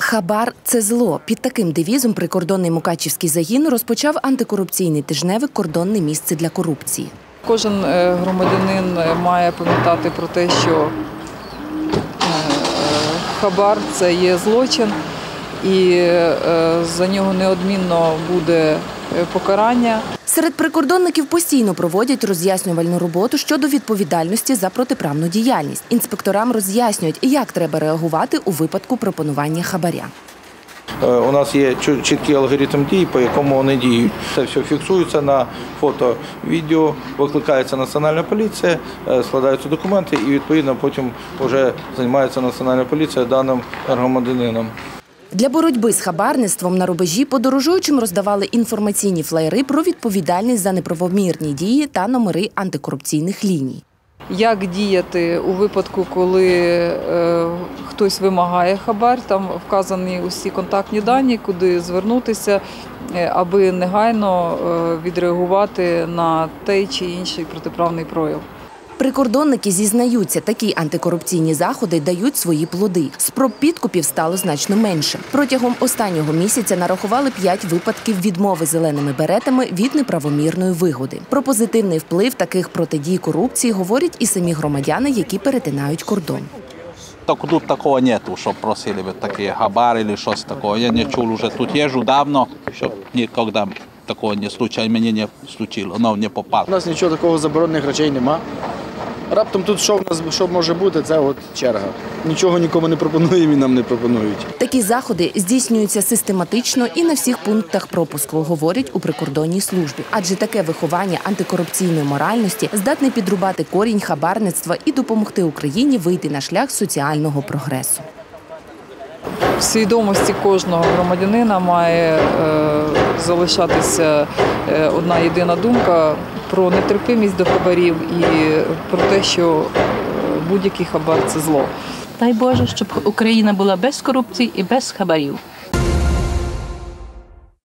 Хабар це зло. Під таким девізом прикордонний Мукачівський загін розпочав антикорупційний тижневик Кордонне місце для корупції. Кожен е, громадянин е, має пам'ятати про те, що е, хабар це є злочин, і за нього неодмінно буде покарання. Серед прикордонників постійно проводять роз'яснювальну роботу щодо відповідальності за протиправну діяльність. Інспекторам роз'яснюють, як треба реагувати у випадку пропонування хабаря. Е, У нас є чіткий алгоритм дій, по якому вони діють. Це все фіксується на фото, відео, викликається національна поліція, е, складаються документи і відповідно потім вже займається національна поліція даним громадянином. Для боротьби з хабарництвом на рубежі подорожуючим роздавали інформаційні флаєри про відповідальність за неправомірні дії та номери антикорупційних ліній. Як діяти у випадку, коли е, хтось вимагає хабар, там вказані усі контактні дані, куди звернутися, е, аби негайно е, відреагувати на той чи інший протиправний прояв. Прикордонники зізнаються, такі антикорупційні заходи дають свої плоди. Спроб підкупів стало значно менше. Протягом останнього місяця нарахували п'ять випадків відмови зеленими беретами від неправомірної вигоди. Про позитивний вплив таких протидій корупції говорять і самі громадяни, які перетинають кордон. Так тут такого нету, щоб просили би такі хабар или щось такого. Я не чув уже тут їжджу давно, щоб ніколи такого не случилось, мені не случило, ну, не попало. У нас нічого такого заборонених речей нема. Раптом тут що в нас що може бути, це от черга. Нічого нікому не пропонуємо і нам не пропонують. Такі заходи здійснюються систематично і на всіх пунктах пропуску, говорять у прикордонній службі. Адже таке виховання антикорупційної моральності здатне підрубати корінь хабарництва і допомогти Україні вийти на шлях соціального прогресу. В свідомості кожного громадянина має е, залишатися е, одна єдина думка про нетерпимість до хабарів і про те, що е, будь-який хабар це зло. Дай Боже, щоб Україна була без корупції і без хабарів.